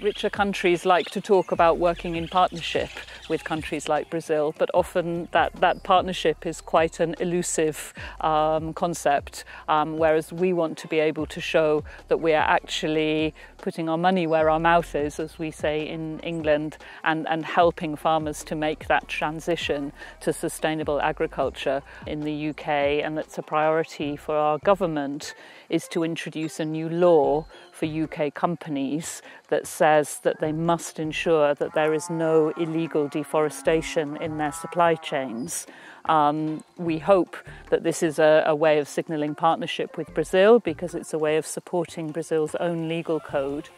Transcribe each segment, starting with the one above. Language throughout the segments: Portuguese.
richer countries like to talk about working in partnership with countries like Brazil, but often that, that partnership is quite an elusive um, concept, um, whereas we want to be able to show that we are actually putting our money where our mouth is, as we say in England, and, and helping farmers to make that transition to sustainable agriculture in the UK. And that's a priority for our government is to introduce a new law for UK companies that says that they must ensure that there is no illegal deforestation in their supply chains. Um, we hope that this is a, a way of signalling partnership with Brazil because it's a way of supporting Brazil's own legal code.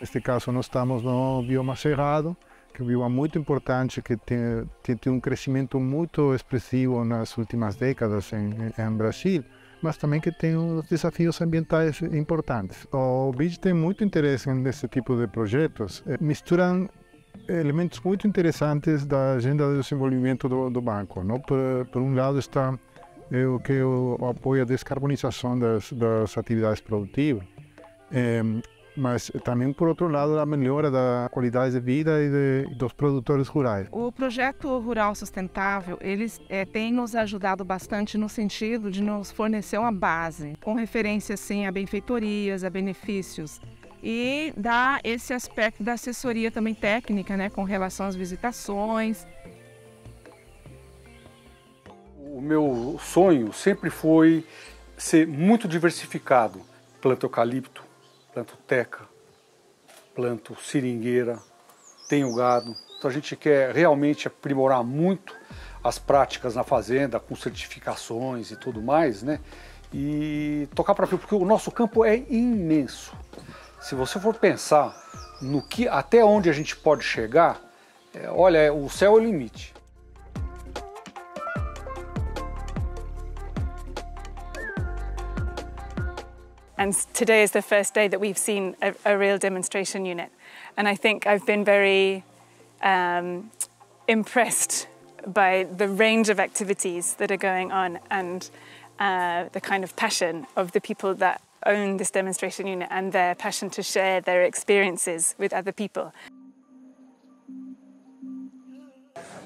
Neste caso, nós estamos no bioma cerrado, que é um bioma muito importante, que tem, tem, tem um crescimento muito expressivo nas últimas décadas em, em Brasil, mas também que tem uns desafios ambientais importantes. O BID tem muito interesse nesse tipo de projetos, misturam elementos muito interessantes da agenda de desenvolvimento do, do banco. Não? Por, por um lado está é, o que apoio à descarbonização das, das atividades produtivas, é, mas também, por outro lado, a melhora da qualidade de vida e de, dos produtores rurais. O projeto Rural Sustentável, eles é, tem nos ajudado bastante no sentido de nos fornecer uma base, com referência, sim, a benfeitorias, a benefícios, e dá esse aspecto da assessoria também técnica, né, com relação às visitações. O meu sonho sempre foi ser muito diversificado, planta eucalipto, planto teca, planto seringueira, tenho gado. Então a gente quer realmente aprimorar muito as práticas na fazenda, com certificações e tudo mais, né? E tocar para frente, porque o nosso campo é imenso. Se você for pensar no que até onde a gente pode chegar, é, olha, o céu é o limite. And today is the first day that we've seen a, a real demonstration unit. And I think I've been very um, impressed by the range of activities that are going on and uh, the kind of passion of the people that own this demonstration unit and their passion to share their experiences with other people.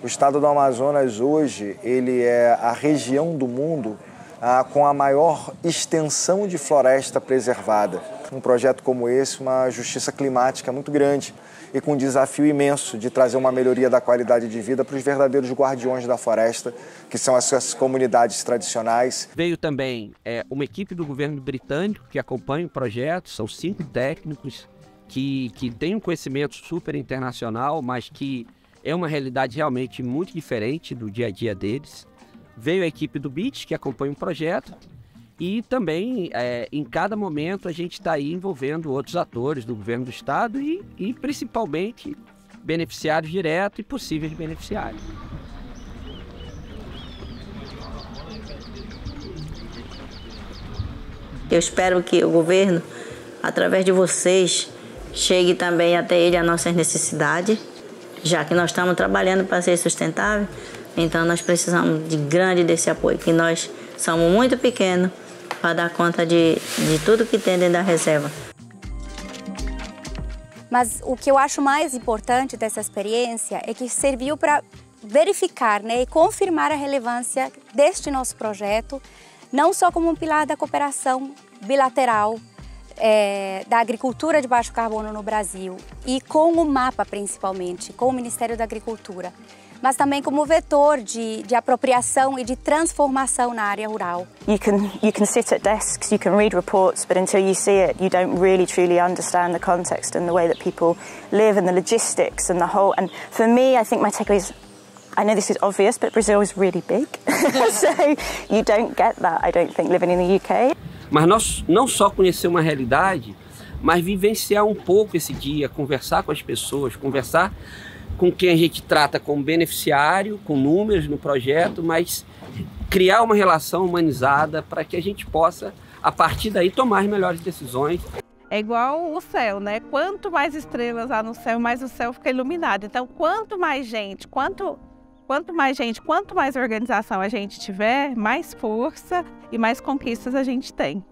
O estado do Amazonas hoje, ele é a região do mundo ah, com a maior extensão de floresta preservada. Um projeto como esse, uma justiça climática muito grande e com um desafio imenso de trazer uma melhoria da qualidade de vida para os verdadeiros guardiões da floresta, que são as suas comunidades tradicionais. Veio também é, uma equipe do governo britânico que acompanha o projeto, são cinco técnicos que, que têm um conhecimento super internacional, mas que é uma realidade realmente muito diferente do dia a dia deles. Veio a equipe do BIT, que acompanha o projeto, e também, é, em cada momento, a gente está aí envolvendo outros atores do governo do estado e, e principalmente beneficiários diretos e possíveis beneficiários. Eu espero que o governo, através de vocês, chegue também até ele a nossas necessidades, já que nós estamos trabalhando para ser sustentável, então nós precisamos de grande desse apoio, que nós somos muito pequenos para dar conta de, de tudo que tem dentro da reserva. Mas o que eu acho mais importante dessa experiência é que serviu para verificar né, e confirmar a relevância deste nosso projeto, não só como um pilar da cooperação bilateral é, da agricultura de baixo carbono no Brasil e com o mapa principalmente, com o Ministério da Agricultura, mas também como vetor de, de apropriação e de transformação na área rural. You can you can sit at desks, you can read reports, but until you see it, you don't really truly understand the context and the way that people live and the logistics and the whole. And for me, I think my takeaway is. I know this is obvious, but Brazil is really big. so you don't get that, I don't think, living in the UK. Mas nós não só conhecer uma realidade, mas vivenciar um pouco esse dia, conversar com as pessoas, conversar com quem a gente trata como beneficiário, com números no projeto, mas criar uma relação humanizada para que a gente possa, a partir daí, tomar as melhores decisões. É igual o céu, né? Quanto mais estrelas há no céu, mais o céu fica iluminado. Então, quanto mais gente, quanto Quanto mais gente, quanto mais organização a gente tiver, mais força e mais conquistas a gente tem.